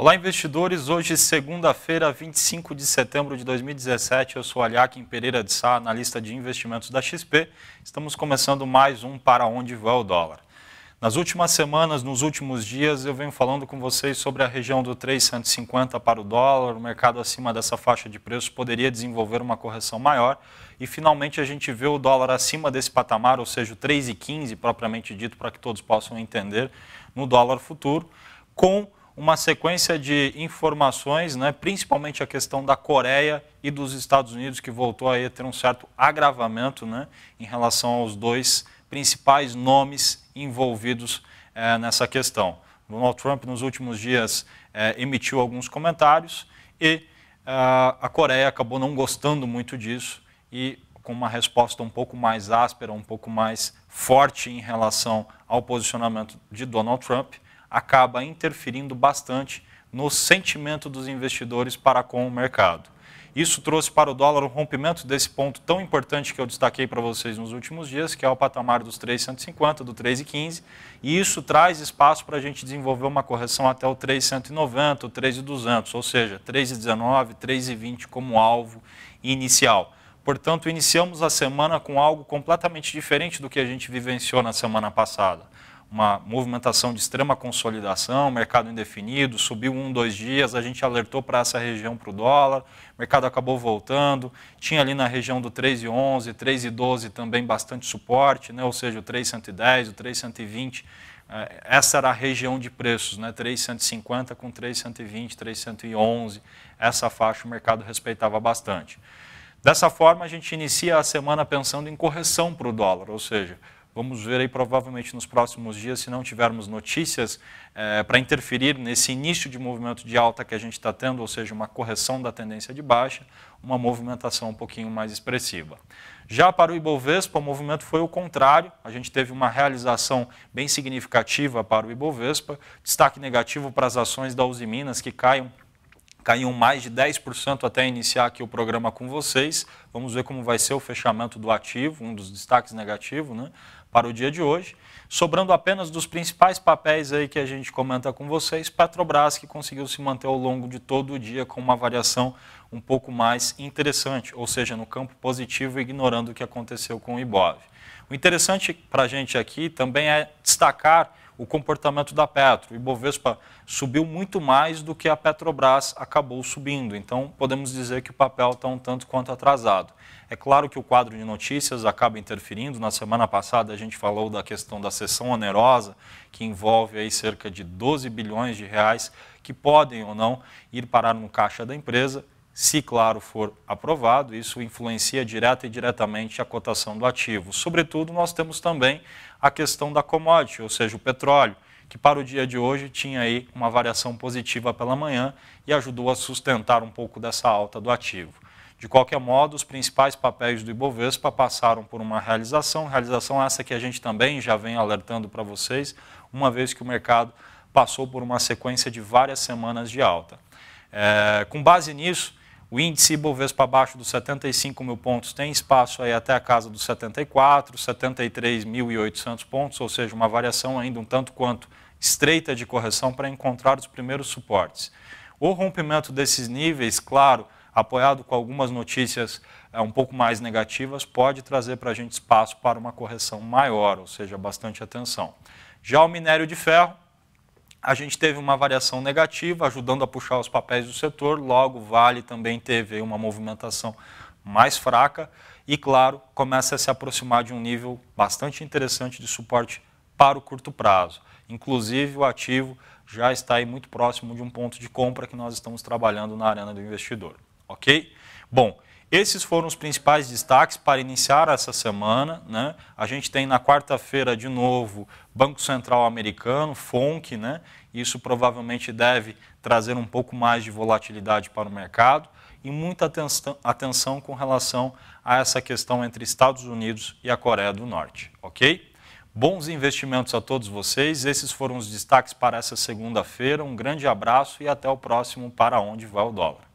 Olá, investidores. Hoje, segunda-feira, 25 de setembro de 2017. Eu sou Aliakim Pereira de Sá, analista de investimentos da XP. Estamos começando mais um Para Onde Vai o Dólar. Nas últimas semanas, nos últimos dias, eu venho falando com vocês sobre a região do 350 para o dólar. O mercado acima dessa faixa de preço poderia desenvolver uma correção maior. E finalmente a gente vê o dólar acima desse patamar, ou seja, o 3,15 propriamente dito, para que todos possam entender, no dólar futuro, com uma sequência de informações, né, principalmente a questão da Coreia e dos Estados Unidos, que voltou a ter um certo agravamento né, em relação aos dois principais nomes envolvidos é, nessa questão. Donald Trump, nos últimos dias, é, emitiu alguns comentários e é, a Coreia acabou não gostando muito disso e com uma resposta um pouco mais áspera, um pouco mais forte em relação ao posicionamento de Donald Trump acaba interferindo bastante no sentimento dos investidores para com o mercado. Isso trouxe para o dólar o rompimento desse ponto tão importante que eu destaquei para vocês nos últimos dias, que é o patamar dos 3,150, do 3,15, e isso traz espaço para a gente desenvolver uma correção até o 3,190, o 3,200, ou seja, 3,19, 3,20 como alvo inicial. Portanto, iniciamos a semana com algo completamente diferente do que a gente vivenciou na semana passada uma movimentação de extrema consolidação, mercado indefinido, subiu um, dois dias, a gente alertou para essa região para o dólar, mercado acabou voltando, tinha ali na região do 3,11, 3,12 também bastante suporte, né? ou seja, o 3,110, o 3,120, eh, essa era a região de preços, né? 3,150 com 3,120, 3,111, essa faixa o mercado respeitava bastante. Dessa forma, a gente inicia a semana pensando em correção para o dólar, ou seja, Vamos ver aí provavelmente nos próximos dias, se não tivermos notícias é, para interferir nesse início de movimento de alta que a gente está tendo, ou seja, uma correção da tendência de baixa, uma movimentação um pouquinho mais expressiva. Já para o Ibovespa, o movimento foi o contrário, a gente teve uma realização bem significativa para o Ibovespa, destaque negativo para as ações da Uzi Minas, que caem caíam mais de 10% até iniciar aqui o programa com vocês. Vamos ver como vai ser o fechamento do ativo, um dos destaques negativos, né? para o dia de hoje, sobrando apenas dos principais papéis aí que a gente comenta com vocês, Petrobras, que conseguiu se manter ao longo de todo o dia com uma variação um pouco mais interessante, ou seja, no campo positivo, ignorando o que aconteceu com o Ibov. O interessante para a gente aqui também é destacar o comportamento da Petro. O Ibovespa subiu muito mais do que a Petrobras acabou subindo, então podemos dizer que o papel está um tanto quanto atrasado. É claro que o quadro de notícias acaba interferindo. Na semana passada a gente falou da questão da sessão onerosa, que envolve aí cerca de 12 bilhões de reais que podem ou não ir parar no caixa da empresa. Se, claro, for aprovado, isso influencia direta e diretamente a cotação do ativo. Sobretudo, nós temos também a questão da commodity, ou seja, o petróleo, que para o dia de hoje tinha aí uma variação positiva pela manhã e ajudou a sustentar um pouco dessa alta do ativo. De qualquer modo, os principais papéis do Ibovespa passaram por uma realização, realização essa que a gente também já vem alertando para vocês, uma vez que o mercado passou por uma sequência de várias semanas de alta. É, com base nisso, o índice Ibovespa abaixo dos 75 mil pontos tem espaço aí até a casa dos 74, 73.800 pontos, ou seja, uma variação ainda um tanto quanto estreita de correção para encontrar os primeiros suportes. O rompimento desses níveis, claro, apoiado com algumas notícias é, um pouco mais negativas, pode trazer para a gente espaço para uma correção maior, ou seja, bastante atenção. Já o minério de ferro, a gente teve uma variação negativa, ajudando a puxar os papéis do setor, logo Vale também teve uma movimentação mais fraca e, claro, começa a se aproximar de um nível bastante interessante de suporte para o curto prazo. Inclusive, o ativo já está aí muito próximo de um ponto de compra que nós estamos trabalhando na arena do investidor. Ok? Bom, esses foram os principais destaques para iniciar essa semana. Né? A gente tem na quarta-feira, de novo, Banco Central Americano, FONC. Né? Isso provavelmente deve trazer um pouco mais de volatilidade para o mercado e muita atenção, atenção com relação a essa questão entre Estados Unidos e a Coreia do Norte. Ok? Bons investimentos a todos vocês. Esses foram os destaques para essa segunda-feira. Um grande abraço e até o próximo Para Onde Vai o Dólar.